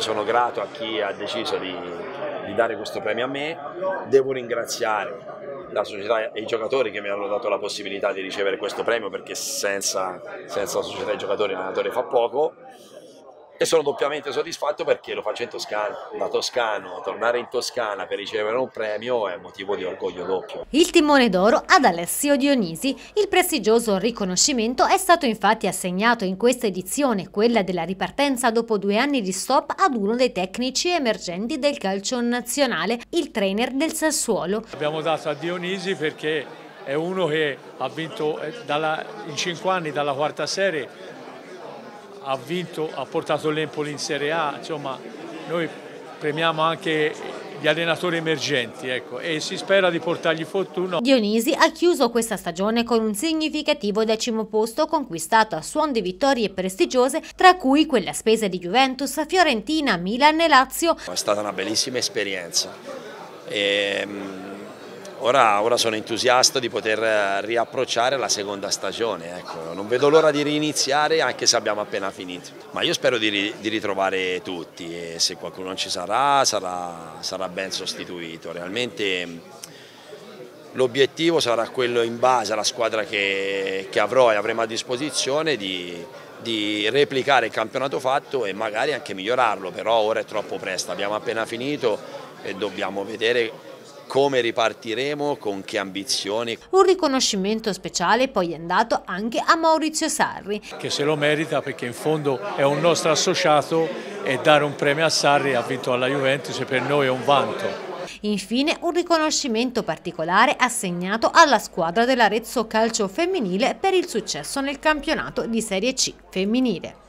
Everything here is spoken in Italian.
Sono grato a chi ha deciso di, di dare questo premio a me, devo ringraziare la società e i giocatori che mi hanno dato la possibilità di ricevere questo premio perché senza, senza la società e i giocatori l'allenatore fa poco e sono doppiamente soddisfatto perché lo faccio in Toscana. Da toscano, tornare in Toscana per ricevere un premio è motivo di orgoglio doppio. Il timone d'oro ad Alessio Dionisi. Il prestigioso riconoscimento è stato infatti assegnato in questa edizione, quella della ripartenza dopo due anni di stop, ad uno dei tecnici emergenti del calcio nazionale, il trainer del Sassuolo. Abbiamo dato a Dionisi perché è uno che ha vinto eh, dalla, in cinque anni dalla quarta serie ha vinto, ha portato l'Empoli in Serie A, insomma noi premiamo anche gli allenatori emergenti ecco, e si spera di portargli fortuna. Dionisi ha chiuso questa stagione con un significativo decimo posto conquistato a suon di vittorie prestigiose tra cui quelle a spese di Juventus, Fiorentina, Milan e Lazio. È stata una bellissima esperienza. E, ehm, Ora, ora, sono entusiasta di poter eh, riapprocciare la seconda stagione, ecco. non vedo l'ora di riniziare anche se abbiamo appena finito, ma io spero di, di ritrovare tutti e se qualcuno ci sarà, sarà, sarà ben sostituito, realmente l'obiettivo sarà quello in base alla squadra che, che avrò e avremo a disposizione di, di replicare il campionato fatto e magari anche migliorarlo, però ora è troppo presto, abbiamo appena finito e dobbiamo vedere come ripartiremo, con che ambizioni. Un riconoscimento speciale poi è andato anche a Maurizio Sarri. Che se lo merita perché in fondo è un nostro associato e dare un premio a Sarri ha vinto alla Juventus e per noi è un vanto. Infine un riconoscimento particolare assegnato alla squadra dell'Arezzo Calcio Femminile per il successo nel campionato di Serie C femminile.